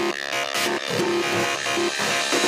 Thank you.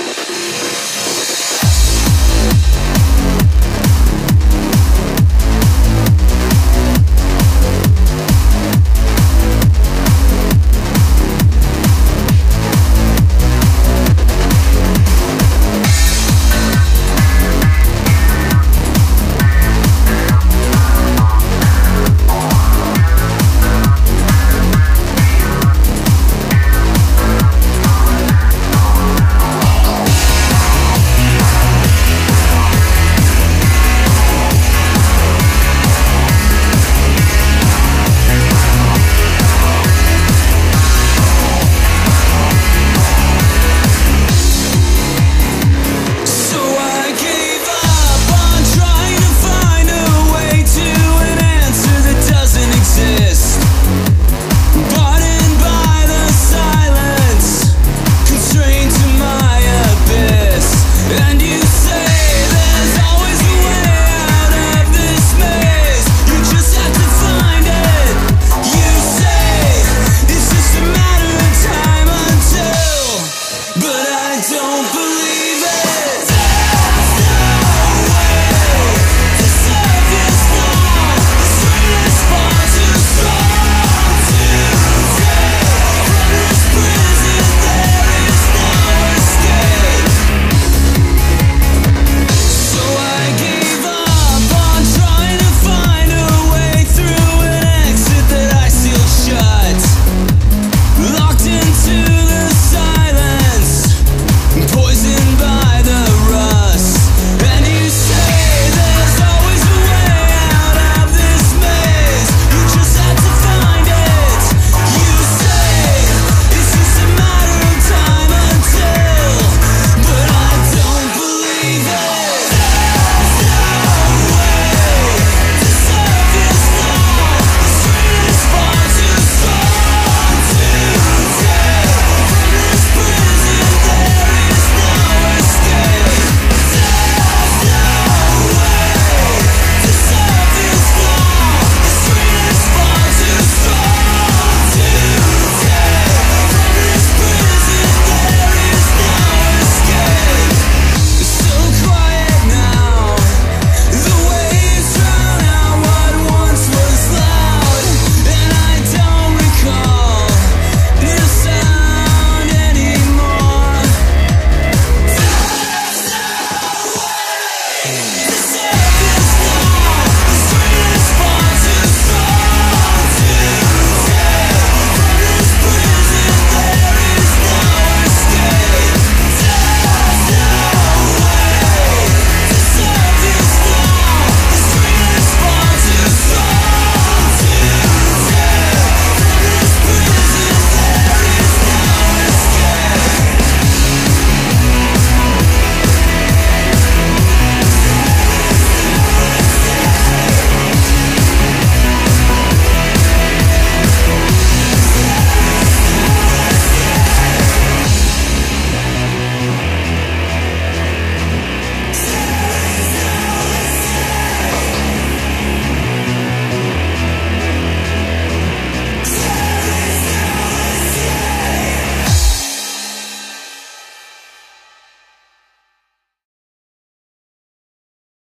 to